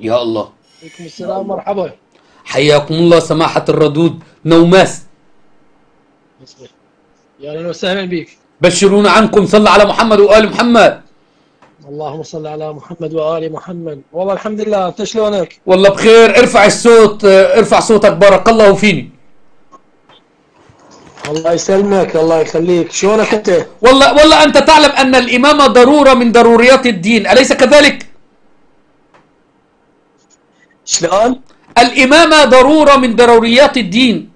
يا الله عليكم السلام مرحبا. حياكم الله سماحة الردود. نوماس. يا أهلا وسهلا بك. بشرونا عنكم. صلى على محمد وآل محمد. اللهم صل على محمد وآل محمد. والله الحمد لله. أنت شلونك؟ والله بخير. ارفع الصوت ارفع صوتك. بارك الله فيني. الله يسلمك الله يخليك. شلونك أنت؟ والله والله أنت تعلم أن الإمامة ضرورة من ضروريات الدين. أليس كذلك؟ شلون؟ الإمامة ضرورة من ضروريات الدين.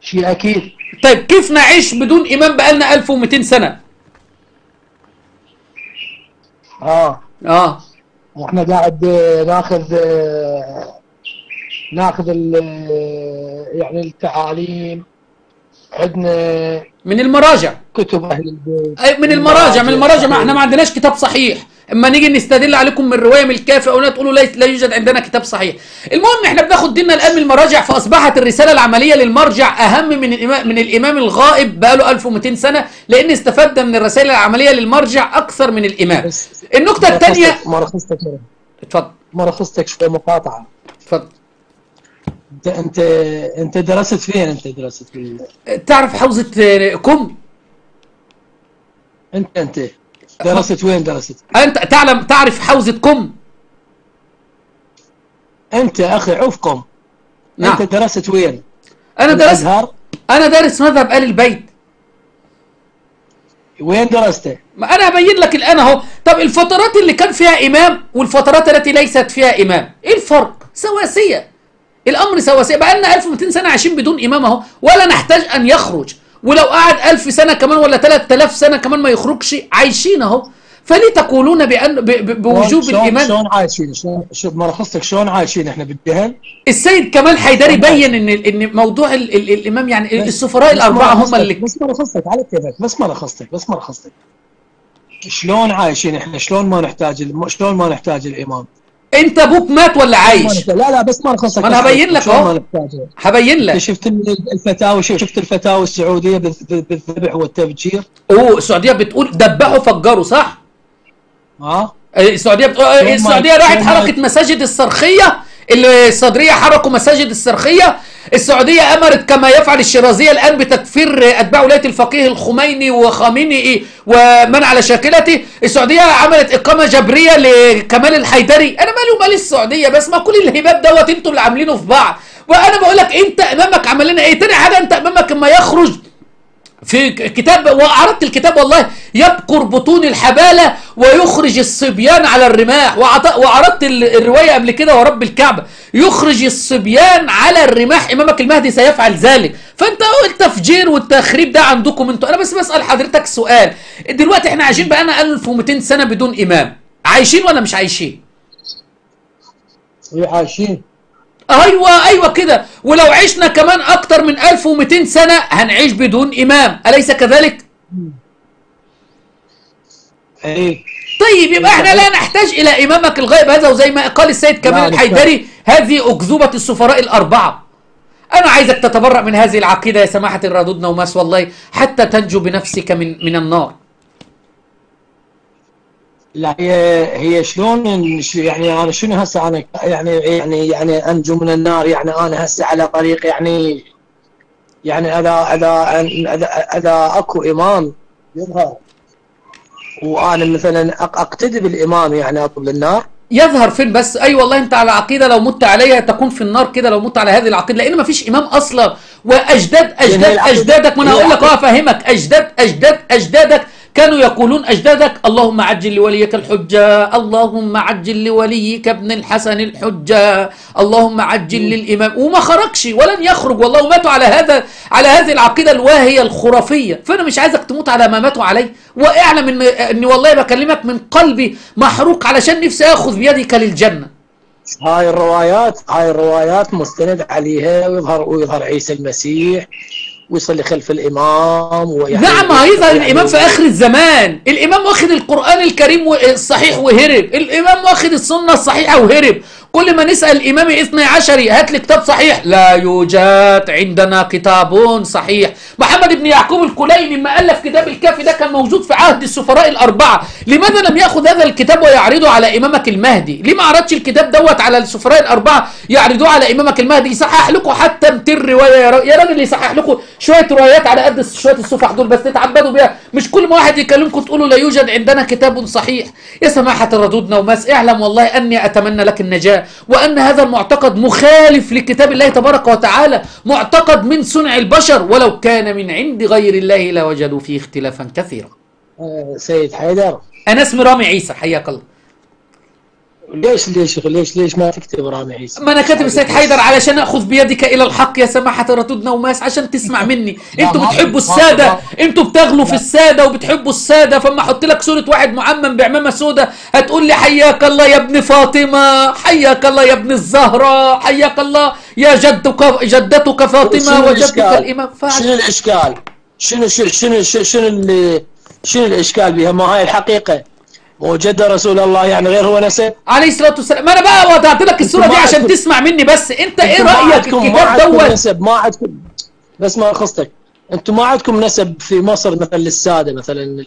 شيء أكيد. طيب كيف نعيش بدون إمام بقالنا 1200 سنة؟ آه. آه. وإحنا قاعد آه، ناخذ آه، ناخذ آه، يعني التعاليم. عندنا من المراجع. كتب أهل البيت. من المراجع من المراجع ما إحنا ما عندناش كتاب صحيح. اما نيجي نستدل عليكم من رواية من الكافي أو تقولوا لا لا يوجد عندنا كتاب صحيح. المهم إحنا بناخد ديننا الان من المراجع فاصبحت الرسالة العملية للمرجع اهم من الامام من الإمام الغائب بقاله 1200 سنة لأن استفدنا من الرسائل العملية للمرجع أكثر من الإمام. النكته الثانية ما رخصتك اتفضل. ما رخصتك شوي مقاطعة. اتفضل. انت انت انت درست فين؟ انت درست في تعرف حوزة كم؟ انت انت. درست وين درست؟ أنت تعلم تعرف حوزة كم أنت أخي عفكم نعم. أنت درست وين؟ أنا درست أنا دارس مذهب آل البيت. وين درسته ما أنا هبين لك الآن أهو. طب الفترات اللي كان فيها إمام والفترات التي ليست فيها إمام إيه الفرق؟ سواسية. الأمر سواسية. بقى لنا 1200 سنة عايشين بدون إمام أهو ولا نحتاج أن يخرج. ولو قعد 1000 سنة كمان ولا 3000 سنة كمان ما يخرجش عايشين أهو. فليه تقولون بان ب- ب- بوجوب شلون- الإيمان؟ شلون عايشين؟ شلون شوف ما رخصتك شلون عايشين إحنا بالجهل؟ السيد كمال حيدري بين ان إن موضوع ال ال الإمام يعني السفراء الأربعة هم اللي بس ما رخصتك على كيفك بس ما رخصتك بس ما رخصتك شلون عايشين إحنا؟ شلون ما نحتاج شلون ما نحتاج الإمام؟ انت أبوك مات ولا عايش؟ لا لا بس ما رخصتك ما أنا هبين لك نحتاجه. هبين لك. شفت الفتاوى شفت الفتاوى السعودية بالذ- بالذبح والتفجير؟ أوه السعودية بتقول دبحوا فجروا صح؟ ها السعودية بتقول السعودية راحت حركت مساجد الصرخية. الصدريه حركوا مساجد الصرخية. السعودية أمرت كما يفعل الشيرازية الآن بتكفير أتباع ولاية الفقيه الخميني وخامنئي ومن على شاكلته. السعودية عملت إقامة جبرية لكمال الحيدري. أنا مالي ومال السعودية بس ما كل الهباب دوت أنتوا اللي عاملينه في بعض وأنا بقول لك أنت أمامك عمل لنا إيه؟ تاني حاجة أنت أمامك اما يخرج في كتاب وعرضت الكتاب والله يبقر بطون الحبالة ويخرج الصبيان على الرماح. وعرضت ال- الرواية قبل كده ورب الكعبة يخرج الصبيان على الرماح. إمامك المهدي سيفعل ذلك. فأنت التفجير والتخريب ده عندكم أنتوا. أنا بس بسأل حضرتك سؤال. دلوقتي إحنا عايشين بقالنا 1200 سنة بدون إمام. عايشين ولا مش عايشين؟ هي عايشين. أيوه أيوه كده. ولو عشنا كمان أكتر من 1200 سنة هنعيش بدون إمام. أليس كذلك؟ إيه. طيب يبقى إحنا لا نحتاج إلى إمامك الغائب هذا وزي ما قال السيد كمال الحيدري هذه أكذوبة السفراء الأربعة. أنا عايزك تتبرأ من هذه العقيدة يا سماحة الردود نوماس والله حتى تنجو بنفسك من من النار. لا هي هي شلون يعني أنا شنو هسه أنا يعني يعني يعني أنجو من النار يعني أنا هسه على طريق يعني يعني أذا أذا أذا أكو إمام يظهر. وأنا مثلا أقتدي بالإمام يعني أطلب النار. يظهر فين بس؟ أي والله أنت على عقيدة لو مت عليها تكون في النار كده لو مت على هذه العقيدة لأن ما فيش إمام أصلا. وأجداد أجداد العقيدة- أجدادك ما أنا هقول لك العقيدة- وافهمك أجداد أجداد أجدادك كانوا يقولون أجدادك اللهم عجل لوليك الحجة اللهم عجل لوليك ابن الحسن الحجة اللهم عجل للإمام. وما خرجش ولن يخرج والله ماتوا على هذا على هذه العقيدة الواهية الخرافية. فأنا مش عايزك تموت على ما ماتوا عليه. وأعلم ان إني والله بكلمك من قلبي محروق علشان نفسي آخذ بيدك للجنة. هاي الروايات هاي الروايات مستند عليها ويظهر ويظهر عيسى المسيح. ويصلي خلف الإمام نعم هيظهر يعني الإمام في آخر الزمان. الإمام واخد القرآن الكريم الصحيح وهرب. الإمام واخد السنة الصحيحة وهرب. كل ما نسال الإمام اثني عشري هات لي كتاب صحيح. لا يوجد عندنا كتاب صحيح. محمد بن يعقوب الكليني لما ألف كتاب الكافي ده كان موجود في عهد السفراء الأربعة. لماذا لم يأخذ هذا الكتاب ويعرضه على إمامك المهدي؟ ليه ما عرضش الكتاب دوت على السفراء الأربعة يعرضوه على إمامك المهدي؟ يصحح لكم حتى 200 رواية. يا راجل يصحح لكم شوية روايات على قد شوية الصفح دول بس تتعبدوا بيها. مش كل ما واحد يكلمكم تقولوا لا يوجد عندنا كتاب صحيح. يا سماحة الردود نوماس اعلم والله أني أتمنى لك النجاة وأن هذا المعتقد مخالف لكتاب الله تبارك وتعالى معتقد من صنع البشر ولو كان من عند غير الله لوجدوا فيه اختلافا كثيرا. آه، سيد حيدر. أنا اسمي رامي عيسى حياك الله. ليش ليش ليش ليش ما تكتب رامي عيسى؟ ما أنا كاتب السيد حيدر علشان أخذ بيدك إلى الحق يا سماحة الردود نوماس عشان تسمع مني. أنتوا بتحبوا السادة. أنتوا بتغلوا في السادة وبتحبوا السادة. فما أحط لك صورة واحد معمم بعمامة سودة. هتقول لي حياك الله يا ابن فاطمة. حياك الله يا ابن الزهراء حياك الله يا جدك جدتك فاطمة وجدك؟ الإمام فعلا شنو الإشكال؟ شنو شنو شنو شنو شنو اللي شنو الإشكال بها؟ ما هاي الحقيقة. وجد رسول الله يعني غير هو نسب عليه الصلاة والسلام. ما أنا بقى وضعت لك الصورة دي عشان تسمع مني بس. انت إيه رأيك الكتاب دوت؟ نسب ما عندكم بس ما قصتك أنتم ما عندكم نسب في مصر مثلا للسادة مثلا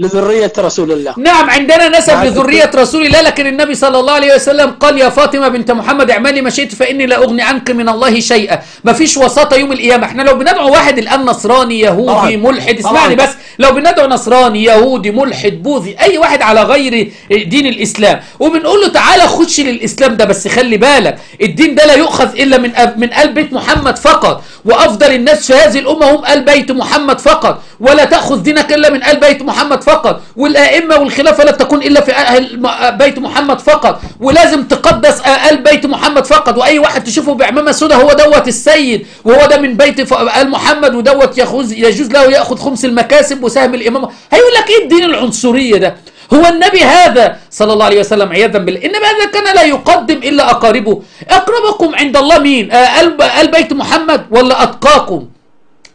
ل- ل- ل- ل- لذرية رسول الله. نعم عندنا نسب بعد لذرية رسول الله لكن النبي صلى الله عليه وسلم قال يا فاطمة بنت محمد اعملي ما شئت فإني لا أغني عنك من الله شيئا. ما فيش وساطة يوم القيامة. إحنا لو بندعو واحد الآن نصراني يهودي طبعاً. ملحد اسمعني طبعاً. بس. لو بندعو نصراني يهودي ملحد بوذي أي واحد على غير دين الإسلام وبنقول له تعالى خش للإسلام ده بس خلي بالك الدين ده لا يؤخذ إلا من أب- من آل بيت محمد فقط. وأفضل الناس في هذه الأمة هم آل بيت محمد فقط. ولا تأخذ دينك إلا من آل بيت محمد فقط. والأئمة والخلافة لا تكون إلا في أهل م- بيت محمد فقط ولازم تقدس آل بيت محمد فقط وأي واحد تشوفه بعمامة سودة هو دوت السيد وهو ده من بيت آل محمد ودوت يخوز يجوز له يأخذ خمس المكاسب وسهم الإمامة. هيقول لك إيه الدين العنصرية ده؟ هو النبي هذا صلى الله عليه وسلم عياذا بالله النبي هذا كان لا يقدم إلا أقاربه. أقربكم عند الله مين؟ آل آل بيت محمد ولا أتقاكم؟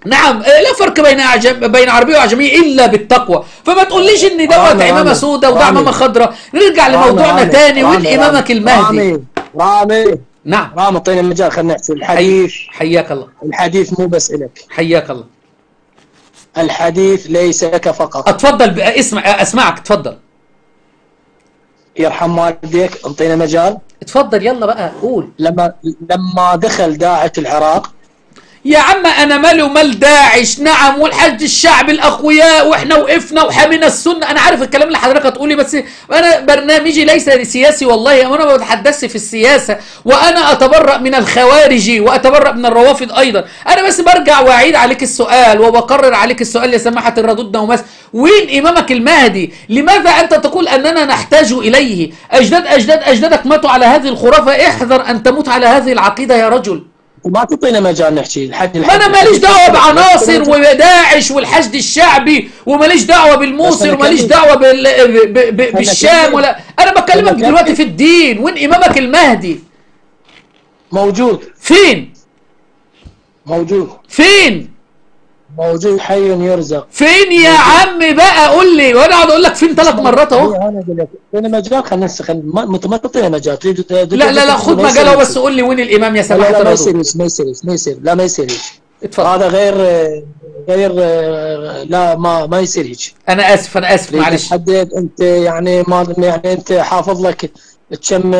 نعم آه، لا فرق بين أعجم بين عربي وعجمي إلا بالتقوى. فما تقوليش ان دوت عمامه سوداء وده. عمامه خضراء نرجع لموضوعنا تاني وين رامي، إمامك رامي، المهدي. رامي رامي نعم. رامي اعطينا المجال خلينا نحكي. الحديث. حياك الله. الحديث مو بس لك حياك الله. الحديث ليس لك فقط. اتفضل اسمع اسمعك اتفضل. يرحم والديك انطينا مجال. اتفضل يلا بقى قول. لما لما دخل داعة العراق يا عم أنا مالي ومال داعش نعم والحج الشعب الأقوياء وإحنا وقفنا وحمينا السنة. أنا عارف الكلام اللي حضرتك هتقولي بس أنا برنامجي ليس سياسي والله وأنا ما بتحدثش في السياسة. وأنا أتبرأ من الخوارج وأتبرأ من الروافض أيضا. أنا بس برجع وأعيد عليك السؤال وبقرر عليك السؤال يا سماحة الردود نوماس. وين إمامك المهدي؟ لماذا أنت تقول أننا نحتاج إليه؟ أجداد أجداد أجدادك ماتوا على هذه الخرافة احذر أن تموت على هذه العقيدة يا رجل. ما تعطينا مجال نحكي الحد ما أنا ماليش دعوة بعناصر وداعش والحشد الشعبي وماليش دعوة بالموصل وماليش دعوة بال... ب... ب... بالشام ولا أنا بكلمك دلوقتي في الدين وين إمامك المهدي؟ موجود. فين؟ موجود. فين؟ موجود حي يرزق. فين يا عم بقى؟ قول لي. وأنا اقعد أقول لك فين ثلاث مرات اهو. أنا أقول لك اعطينا مجال ما ما تعطينا مجال لا لا لا خد مجال اهو. بس قول لي وين الإمام يا سماحه لا ما يصير ما يصير ما يصير. لا ما يصير اتفضل. هذا غير غير لا ما ما يصير هيك أنا آسف أنا آسف معلش. تحدد أنت يعني ما يعني أنت حافظ لك كم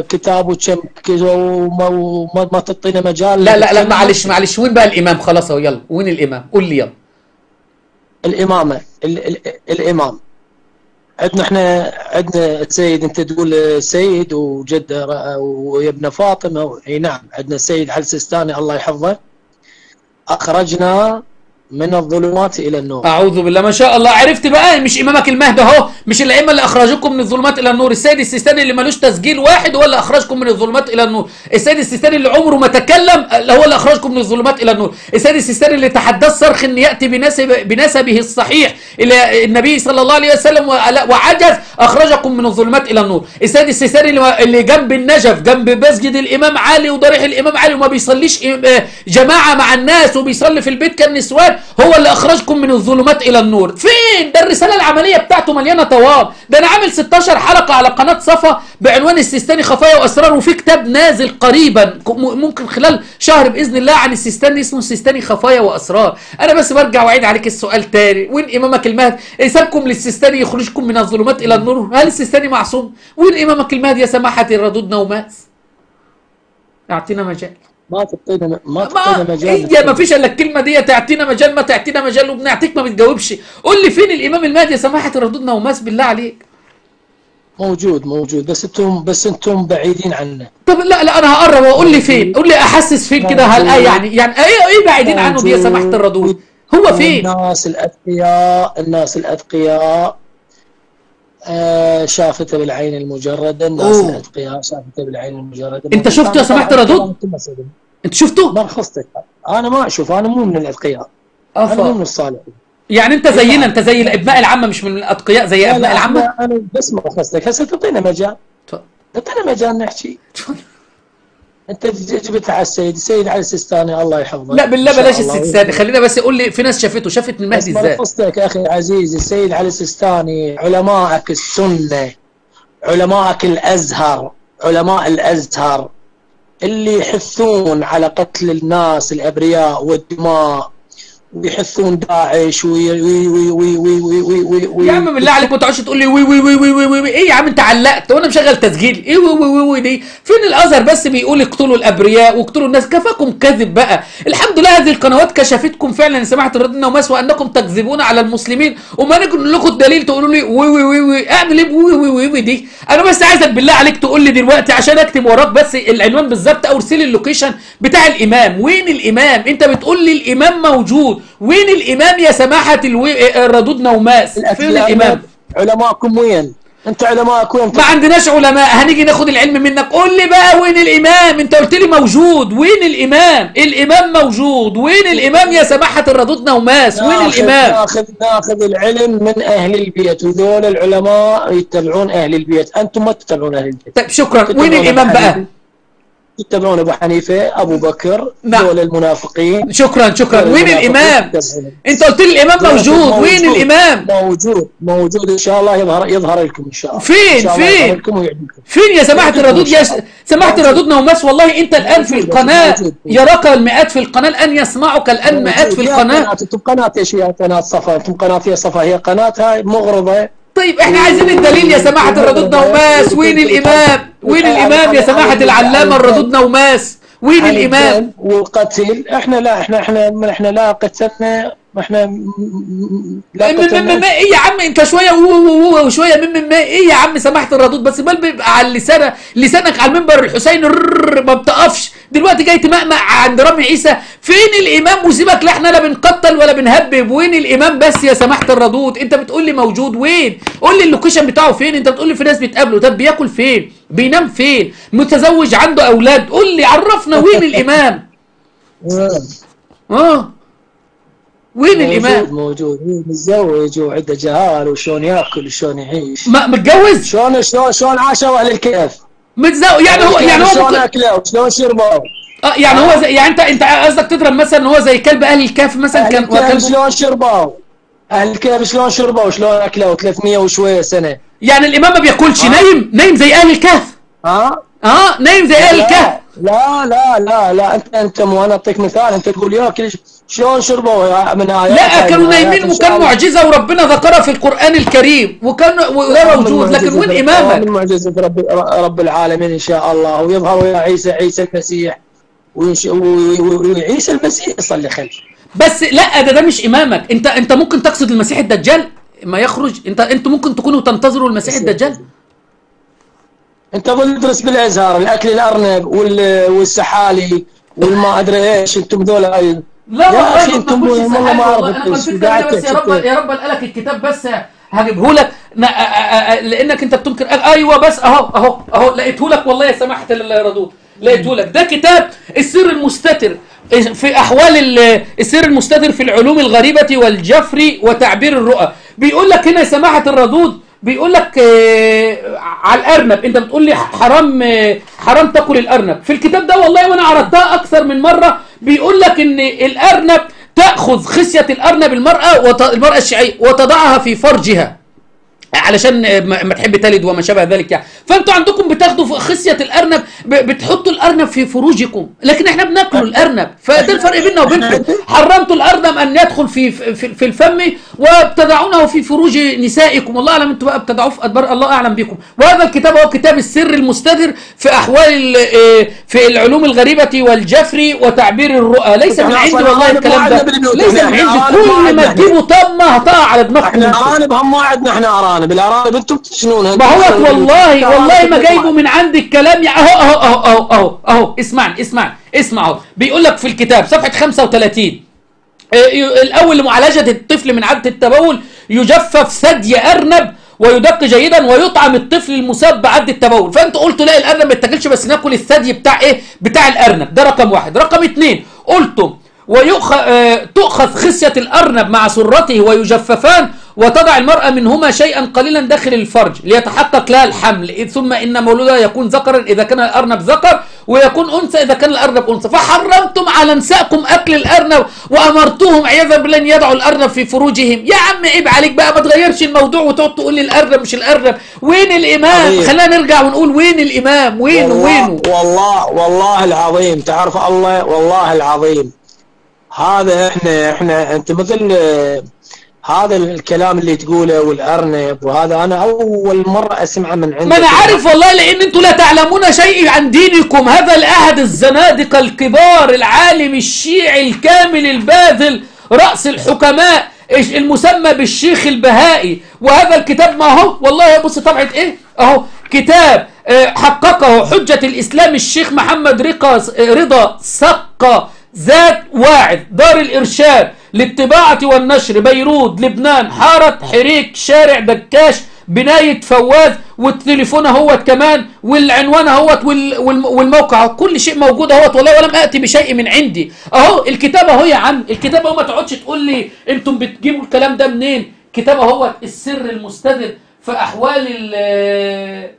كتاب وكم كذا وما, وما ما تعطينا مجال لا لا لا معلش معلش وين بقى الإمام؟ خلاص أهو يلا وين الإمام؟ قول لي يلا. الإمامة ال ال الإمام. عندنا إحنا عندنا السيد أنت تقول سيد وجد ويا ابن فاطمة إي نعم عندنا السيد علي السيستاني الله يحفظه. أخرجنا من الظلمات إلى النور. أعوذ بالله. ما شاء الله. عرفت بقى مش إمامك المهدي أهو مش الأئمة اللي أخرجوكم من الظلمات إلى النور. السيد السيستاني اللي ملوش تسجيل واحد هو اللي أخرجكم من الظلمات إلى النور. السيد السيستاني اللي عمره ما تكلم هو اللي أخرجكم من الظلمات إلى النور. السيد السيستاني اللي تحدث صرخ إن يأتي بنسب بنسبه الصحيح إلى النبي صلى الله عليه وسلم وعجز أخرجكم من الظلمات إلى النور. السيد السيستاني اللي- جنب النجف جنب مسجد الإمام علي وضريح الإمام علي وما بيصليش آه، جماعة مع الناس وبيصلي في البيت كالنسوان هو اللي أخرجكم من الظلمات إلى النور. فين؟ ده الرسالة العملية بتاعته مليانة طوال ده أنا عامل 16 حلقة على قناة صفا بعنوان السيستاني خفايا وأسرار وفي كتاب نازل قريبا ممكن خلال شهر بإذن الله عن السيستاني اسمه السيستاني خفايا وأسرار. أنا بس برجع وأعيد عليك السؤال تاني. وين إمامك المهدي؟ سابكم للسيستاني يخرجكم من الظلمات إلى النور. هل السيستاني معصوم؟ وين إمامك المهدي يا سماحة الردود نوماس اعطينا مجال. ما تعطينا ما تعطينا مجال هي ما فيش إلا الكلمة دي تعطينا مجال ما تعطينا مجال وبنعطيك ما بتجاوبش. قول لي فين الإمام المهدي يا سماحة الردود نوماس بالله عليك؟ موجود موجود بس أنتم بس أنتم بعيدين عنه. طب لا لا أنا هقرب وأقول لي فين؟ قول لي أحسس فين كده؟ هل إيه يعني يعني إيه إيه بعيدين عنه دي يا سماحة الردود؟ هو فين؟ الناس الأذكياء الناس الأذكياء آه آه، شافته بالعين المجردة. الناس الأتقياء شافته بالعين المجردة. أنت شفته سمحت ردود؟ أنت شفته؟ برخصتك أنا ما أشوف أنا مو من الأتقياء. أفا. أنا مو من الصالحين. يعني أنت زينا أنت زي إيه. ابناء العامه مش من الأتقياء زي أبناء العامه أنا بس ما قصدك هسه تعطينا مجال. تعطينا مجال نحكي. أنت جبت على السيد السيد علي السيستاني الله يحفظه لا بالله بلاش. السيستاني خلينا بس قول لي في ناس شافته شافت المهدي إزاي قصتك أخي العزيز السيد علي السيستاني علمائك السنة علمائك الأزهر علماء الأزهر اللي يحثون على قتل الناس الأبرياء والدماء. ويحثون داعش وي وي وي وي وي وي وي يا عم بالله عليك ما تقعدش تقول لي وي وي وي وي وي وي. إيه يا عم انت علقت وأنا مشغل تسجيل إيه وي وي وي وي دي فين الازهر بس بيقول اقتلوا الابرياء واقتلوا الناس كفاكم كذب بقى الحمد لله هذه القنوات كشفتكم فعلا يا سماحه الرادود نوماس وانكم تكذبون على المسلمين وما نقول لكم الدليل تقولوا لي وي وي وي وي اعمل إيه وي وي وي وي دي أنا بس عايزك بالله عليك تقول لي دلوقتي عشان اكتب وراك بس العنوان بالظبط أو ارسل لي ال location بتاع الامام وين الامام انت بتقول لي الامام موجود وين الإمام يا سماحة الوي... الرادود نوماس؟ فين الإمام؟ علماءكم وين؟ أنت علماءك وين؟ ما عندناش علماء هنيجي ناخد العلم منك. قول لي بقى وين الإمام؟ أنت قلت لي موجود. وين الإمام؟ الإمام موجود. وين الإمام يا سماحة الرادود نوماس؟ وين الإمام؟ ناخذ ناخذ العلم من أهل البيت. وذول العلماء يتبعون أهل البيت. أنتم ما تتبعون أهل البيت. طيب شكرا. وين الإمام بقى. يتبعون أبو حنيفة أبو بكر نعم. ذول المنافقين. شكرا شكرا. وين الإمام. أنت قلت لي الإمام موجود. وين الإمام؟ موجود موجود إن شاء الله يظهر يظهر لكم إن شاء الله. فين؟ إن شاء الله فين؟ فين يا موجود الردود يا س- موجود. سماحة موجود. الردود نوماس والله أنت الآن في موجود. يراك المئات في القناة. الآن يسمعك الآن مئات في قناة أنتم قناة إيش؟ هي قناة صفا. أنتم قناة هي صفا. هي قناة هاي مغرضة. طيب إحنا عايزين الدليل يا سماحة الرادود نوماس وين الإمام؟ وين الإمام يا سماحة العلامة الرادود نوماس؟ وين الإمام؟ والقتل إحنا لا إحنا إحنا إحنا لا قتلنا إحنا لا م- م- م- قتلنا. ما إيه يا عم أنت شوية وشويه مم ما إيه يا عم سماحة الرادود بس بل بيبقى على لسانك لسانك على المنبر الحسين ما بتقفش. دلوقتي جاي تمقمق عند رامي عيسى فين الإمام؟ وسيبك لا إحنا لا بنقتل ولا بنهبب وين الإمام بس يا سماحة الرادود؟ أنت بتقول لي موجود وين؟ قول لي ال location بتاعه فين؟ أنت بتقول لي في ناس بتقابله طب بياكل فين؟ بينام فين؟ متزوج عنده أولاد قول لي عرفنا وين الإمام. آه. وين موجود الإمام؟ موجود. متزوج وعنده جهال وشلون ياكل وشلون يعيش. ما متجوز؟ شلون شلون شلون عاشوا أهل الكهف متزوج يعني هو يعني هو شلون اكلوا شلون شربوا آه يعني هو زي يعني انت أنت قصدك تضرب مثلا ان هو زي كلب أهل الكهف مثلا؟ كان الكهف وكلب شلون شربوا أهل الكهف شلون شربوا وشلون اكلوا 300 وشوية سنة. يعني الإمام ما بياكلش آه. نايم؟ نايم زي أهل الكهف. ها آه نايم زي أهل الكهف. لا لا لا لا انت أنت مو أنا أعطيك مثال أنت تقول ياكل شلون شربوا يا- من آيات لا كانوا آيات نايمين وكان. معجزة وربنا ذكرها في القرآن الكريم وكان وده موجود لكن معجزة وين إمامك؟ من معجزة رب, رب العالمين إن شاء الله. ويظهر يا عيسى عيسى المسيح. وعيسى المسيح يصلي خلفه. بس لا ده ده مش إمامك. أنت أنت ممكن تقصد المسيح الدجال؟ ما يخرج. أنت أنتوا ممكن تكونوا تنتظروا المسيح الدجال؟ أنت تدرس بالأزهر الأكل الأرنب وال- والسحالي والما أدري إيش أنتم ذولا لا يا أنتم كنتش والله ما يا رب. يا رب لك الكتاب بس هجيبه لك. لأنك أنت بتنكر. أيوه بس أهو أهو أهو لقيته لك. والله يا سماحة الردود لقيته لك. ده كتاب السر المستتر. في أحوال ال- السر المستتر في العلوم الغريبة والجفري وتعبير الرؤى. بيقول لك هنا يا سماحة الردود بيقول لك آه، على الأرنب. أنت بتقول لي حرام آه، حرام تاكل الأرنب. في الكتاب ده والله وأنا عرضتها أكثر من مرة بيقول لك إن الأرنب تأخذ خصية الأرنب المرأة وت... المرأة الشيعية وتضعها في فرجها. علشان ما تحب تلد وما شابه ذلك يعني. فانتوا عندكم بتاخدوا في خصية الأرنب بتحطوا الأرنب في فروجكم. لكن إحنا بناكلوا الأرنب. فده الفرق بيننا وبينكم. حرمتوا الأرنب أن يدخل في في, في الفم وابتدعونه في فروج نسائكم. والله أعلم أنتوا بقى ابتدعوه في أدبار الله أعلم بكم. وهذا الكتاب هو كتاب السر المستدر في أحوال ال- آه، في العلوم الغريبة والجفري وتعبير الرؤى. ليس من عندي والله الكلام ده. ليس من عندي. كل ما عندنا. تجيبوا طمة هطلع على دماغكم. إحنا. ارانب هم ما عندنا إحنا ارانب الارانب أنتم بتشنونها ما هو والله والله ما جايبه من عند الكلام أهو أهو أهو أهو أهو أهو. اسمعني اسمعني اسمع أهو. بيقول لك في الكتاب صفحة 35 آه، ي- الأول لمعالجة الطفل من عادة التبول يجفف ثدي أرنب ويدق جيدا ويطعم الطفل المصاب بعد التبول. فأنت قلتوا لا الأرنب ما يتاكلش بس ناكل الثدي بتاع إيه؟ بتاع الأرنب. ده رقم واحد. رقم اتنين قلتم ويؤخ... آه، تؤخذ خصية الأرنب مع سرته ويجففان وتضع المرأة منهما شيئا قليلا داخل الفرج ليتحقق لها الحمل. ثم إن مولودها يكون ذكرا إذا كان الأرنب ذكر ويكون أنثى إذا كان الأرنب أنثى. فحرمتم على نسائكم أكل الأرنب وأمرتهم عياذا بالله أن يدعوا الأرنب في فروجهم. يا عم عيب عليك بقى ما تغيرش الموضوع وتقعد تقول لي الأرنب مش الأرنب. وين الإمام. خلينا نرجع ونقول وين الإمام؟ والله, وينه؟ والله والله العظيم. تعرف الله؟ والله العظيم. هذا إحنا إحنا أنت مثل هذا الكلام اللي تقوله والأرنب وهذا أنا أول مرة أسمعه من عندك ما أنا عارف والله لأن أنتوا لا تعلمون شيء عن دينكم. هذا الأحد الزنادقة الكبار العالم الشيعي الكامل الباذل رأس الحكماء المسمى بالشيخ البهائي. وهذا الكتاب ما هو؟ والله بص طبعه إيه؟ أهو كتاب آه، حققه حجة الإسلام الشيخ محمد رقا آه، رضا سقا ذات واعظ دار الإرشاد. للطباعة والنشر بيروت لبنان حارة حريك شارع دكاش بناية فواز والتليفون اهوت كمان والعنوان اهوت وال- والم- والموقع. كل شيء موجود اهوت والله ولم آتي بشيء من عندي. أهو الكتاب اهو يا عم الكتاب اهو ما تقعدش تقول لي أنتم بتجيبوا الكلام ده منين؟ كتاب اهوت السر المستدر في أحوال ال-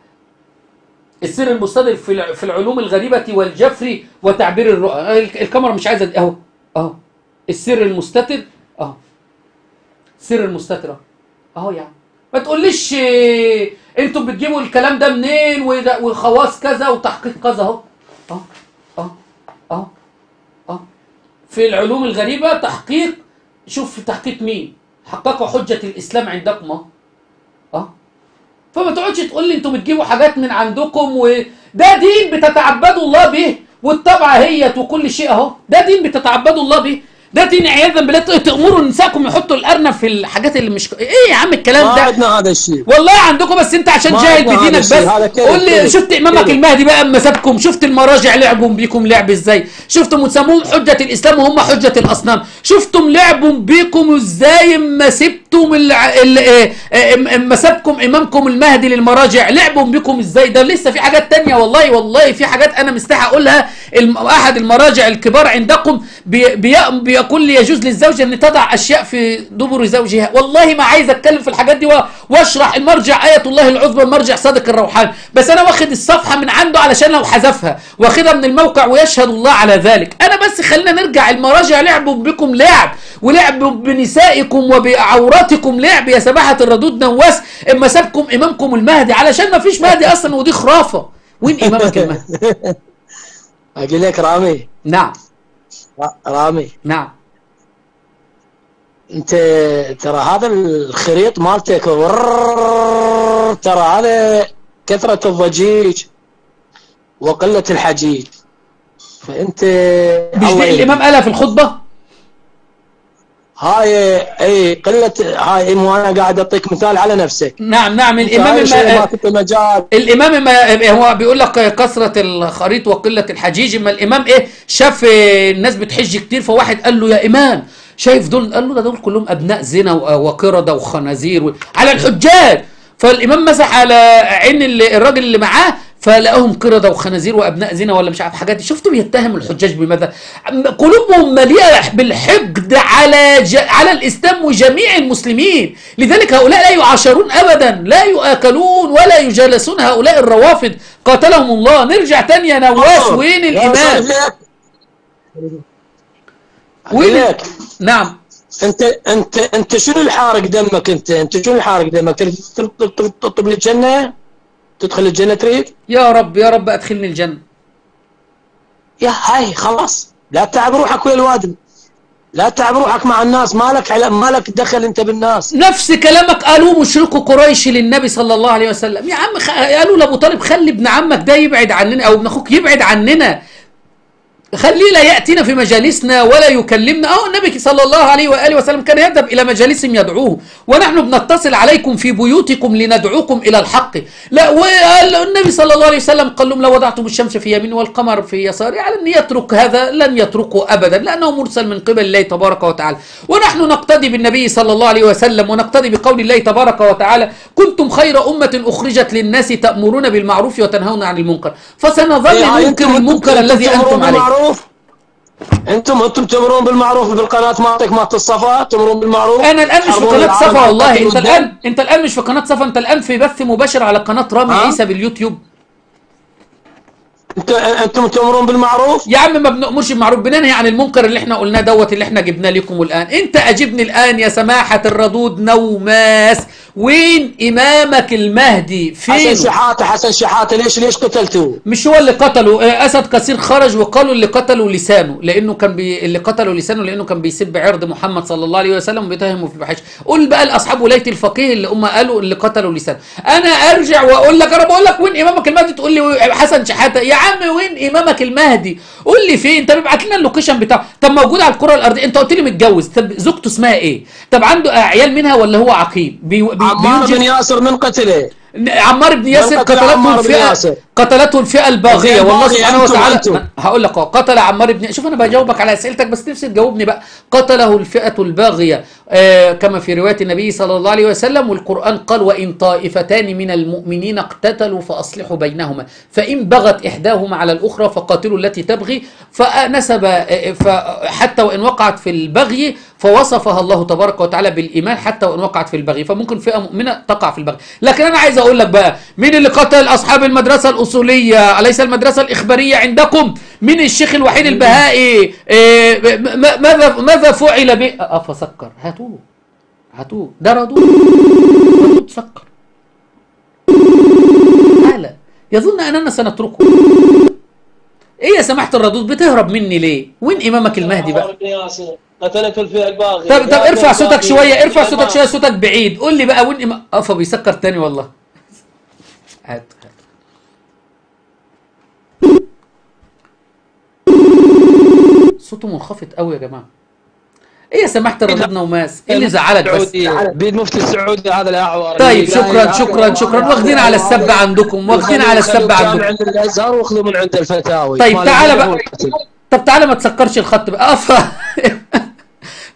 السر المستدر في الع- في العلوم الغريبة والجفري وتعبير الرؤى. الك- الكاميرا مش عايزة أهو أهو. السر المستتر؟ اهو السر المستتر. اهو اهو يا عم. ما تقوليش إيه، أنتوا بتجيبوا الكلام ده منين؟ وخواص كذا وتحقيق كذا أهو. اهو اهو اهو اهو في العلوم الغريبة تحقيق شوف تحقيق مين؟ حققوا حجة الإسلام عندكم اهو آه. فما تقعدش تقول لي أنتوا بتجيبوا حاجات من عندكم وده دين بتتعبدوا الله به والطبعة هي وكل شيء أهو. ده دين بتتعبدوا الله به. ده عياذا بالله تأمروا نساءكم يحطوا الأرنب في الحاجات اللي مش إيه يا عم الكلام ما ده؟ عندنا هذا الشيء. والله عندكم بس انت عشان ما جاهل بدينك بس. قول لي شفت إمامك كذب. المهدي بقى اما سابكم شفت المراجع لعبوا بيكم لعب إزاي؟ شفتم وسموهم حجة الإسلام وهم حجة الأصنام. شفتم لعبوا بيكم إزاي اما سبتم الع... ال... آه، آه، اما سابكم إمامكم المهدي للمراجع؟ لعبوا بيكم إزاي؟ ده لسه في حاجات تانية والله والله في حاجات أنا مستحي أقولها. أحد المراجع الكبار عندكم بي... بي... بيقول لي يجوز للزوجة إن تضع أشياء في دبر زوجها. والله ما عايز أتكلم في الحاجات دي و... وأشرح المرجع آية الله العظمى المرجع صادق الروحاني بس أنا واخد الصفحة من عنده علشان لو حذفها واخدها من الموقع ويشهد الله على ذلك. أنا بس خلينا نرجع المراجع لعبوا بكم لعب ولعبوا بنسائكم وبعوراتكم لعب يا سباحة الردود. نواس إما سابكم إمامكم المهدي علشان ما فيش مهدي أصلا ودي خرافة. وين إمامك المهدي؟ أقول لك رامي. نعم. رامي. نعم. انت ترى هذا الخريط مالتك ترى هذا كثرة الضجيج وقلة الحجيج. فأنت مش الله دي يهديك. الإمام قالها في الخطبة؟ هاي إي قلة هاي مو أنا قاعد أعطيك مثال على نفسك. نعم نعم الإمام ما ما مجال. الإمام ما هو بيقول لك كثرة الخريط وقلة الحجيج. أما الإمام إيه شاف إيه الناس بتحج كتير فواحد قال له يا إمام شايف دول؟ قال له ده دول كلهم أبناء زنا وقردة وخنازير و... على الحجاج. فالإمام مسح على عين ال- الراجل اللي معاه فلقاهم قردة وخنازير وأبناء زنا ولا مش عارف حاجات دي. شفتوا بيتهم الحجاج بماذا؟ قلوبهم مليئة بالحقد على ج... على الإسلام وجميع المسلمين. لذلك هؤلاء لا يعاشرون ابدا لا يؤكلون ولا يجالسون هؤلاء الروافد قاتلهم الله. نرجع تاني يا نواس. وين يا الامام. وين؟ نعم. أنت أنت أنت شنو الحارق دمك أنت؟ أنت شنو الحارق دمك؟ تطلب الجنه تدخل الجنة تريد؟ يا رب يا رب أدخلني الجنة. يا هاي خلاص. لا تتعب روحك ويا الوادم. لا تتعب روحك مع الناس. مالك. مالك دخل أنت بالناس. نفس كلامك قالوه مشركو قريش للنبي صلى الله عليه وسلم. يا عم خ... قالوا لأبو طالب خلي ابن عمك ده يبعد عننا أو ابن أخوك يبعد عننا. خليه لا يأتينا في مجالسنا ولا يكلمنا. آه النبي صلى الله عليه وآله وسلم كان يذهب إلى مجالسهم يدعوه. ونحن بنتصل عليكم في بيوتكم لندعوكم إلى الحق. لا والنبي صلى الله عليه وسلم قال لهم لو وضعتم الشمس في يمين والقمر في يسار على ان يترك هذا لن يتركه أبدا لأنه مرسل من قبل الله تبارك وتعالى. ونحن نقتدي بالنبي صلى الله عليه وسلم ونقتدي بقول الله تبارك وتعالى كنتم خير أمة أخرجت للناس تأمرون بالمعروف وتنهون عن المنكر. فسنظل إيه، ننكر أنتم- المنكر أنتم الذي تأمرون أنتم عليه. بالمعروف. أنتم أنتم تأمرون بالمعروف بالقناه مالتك مالت الصفا تأمرون بالمعروف. أنا الآن مش في قناة صفا والله. أنت. الآن أنت الآن مش في قناة صفا أنت الآن في بث مباشر على قناة رامي؟ عيسى باليوتيوب. انت أنتم تأمرون بالمعروف؟ يا عم ما بنأمرش بالمعروف بننهي عن المنكر اللي إحنا قلناه دوت اللي إحنا جبناه لكم الآن. انت أجبني الآن يا سماحة الرادود نوماس. وين إمامك المهدي؟ حسن فين شحاته حسن شحاته. ليش ليش قتلتوه؟ مش هو اللي قتله؟ آه، أسد كثير خرج وقالوا اللي قتلوا لسانه لأنه كان بي... اللي قتلوا لسانه لأنه كان بيسب عرض محمد صلى الله عليه وسلم وبيتهمه في الفحش قول بقى لأصحاب ولايه الفقيه اللي هم قالوا اللي قتلوا لسانه. أنا أرجع وأقول لك أنا بقول لك وين إمامك المهدي؟ تقول لي حسن شحاتة. يا عم وين إمامك المهدي؟ قول لي فين؟ انت بيبعت لنا ال location بتاعه. طب موجود على الكرة الأرضية. أنت قلت لي متجوز. طب زوجته اسمها إيه؟ طب عنده عيال منها ولا هو عقيم؟ بي... بي... عمار بن ياسر من قتله؟ عمار بن ياسر قتلته ياسر؟ قتلته الفئة الباغية والله سبحانه وتعالى هقول لك اهو قتل عمار بن شوف أنا بجاوبك على أسئلتك بس نفسي تجاوبني بقى. قتله الفئة الباغية آه كما في رواية النبي صلى الله عليه وسلم والقرآن قال وإن طائفتان من المؤمنين اقتتلوا فأصلحوا بينهما فإن بغت إحداهما على الأخرى فقاتلوا التي تبغي. فنسب آه، فحتى وإن وقعت في البغي فوصفها الله تبارك وتعالى بالإيمان حتى وإن وقعت في البغي. فممكن فئة مؤمنة تقع في البغي. لكن أنا عايز أقول لك بقى مين اللي قتل أصحاب المدرسة الاصوليه أليس المدرسة الإخبارية عندكم؟ مين الشيخ الوحيد البهائي. إيه ماذا ماذا فعل به أه فسكر. هاتوه. هاتوه. ده ردود ردود سكر تعالى يظن أننا سنتركه. إيه يا سماحة الردود؟ بتهرب مني ليه؟ وين إمامك المهدي بقى؟ قتلته الفئه الباغيه طب طب ارفع صوتك شوية ارفع صوتك. شوية صوتك بعيد. قول لي بقى وين إما... أه فبيسكر تاني والله. هات. صوته منخفض قوي يا جماعة. إيه يا سماحة الردود نوماس؟ إيه اللي زعلك بس. بيد مفتي السعودي هذا الاعور طيب شكرا شكرا شكرا. واخدين على السب عندكم واخدين على السب عندكم. عند الازهر واخذوا من عند الفتاوي. طيب الهدى بقى. طب تعالى ما تسكرش الخط بقى. ف...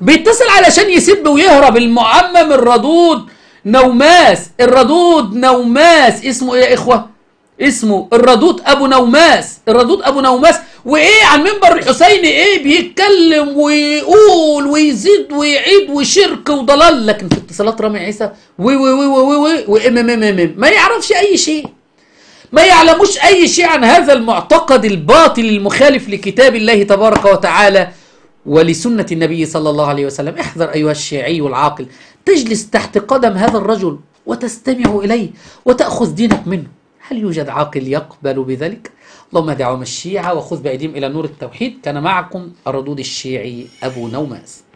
بيتصل علشان يسب ويهرب المعمم الردود نوماس. الرادود نوماس. اسمه إيه يا إخوة؟ اسمه الرادود أبو نوماس الرادود أبو نوماس. وإيه على المنبر الحسيني؟ إيه بيتكلم ويقول ويزيد ويعيد وشرك وضلال. لكن في اتصالات رامي عيسى وي وي وي وي وي وام إم إم إم. ما يعرفش أي شيء. ما يعلموش أي شيء عن هذا المعتقد الباطل المخالف لكتاب الله تبارك وتعالى ولسنة النبي صلى الله عليه وسلم. احذر أيها الشيعي العاقل. تجلس تحت قدم هذا الرجل وتستمع إليه وتأخذ دينك منه. هل يوجد عاقل يقبل بذلك؟ اللهم دعوهم الشيعة وخذ بأيديهم إلى نور التوحيد كان معكم الردود الشيعي أبو نوماس